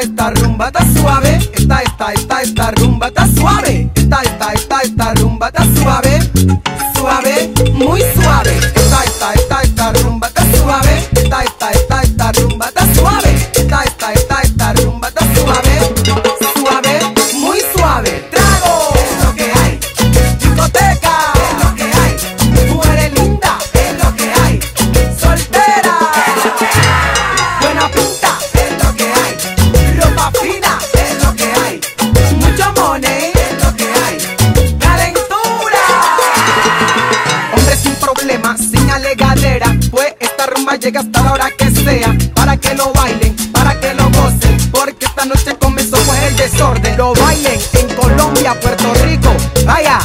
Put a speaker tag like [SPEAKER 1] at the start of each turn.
[SPEAKER 1] esta, rumba está suave. Esta, esta, esta, esta rumba está suave. Esta, esta, esta, esta rumba está suave. Pegadera. Pues esta rumba llega hasta la hora que sea. Para que lo bailen, para que lo gocen. Porque esta noche comenzó pues el desorden. Lo bailen en Colombia, Puerto Rico. Vaya.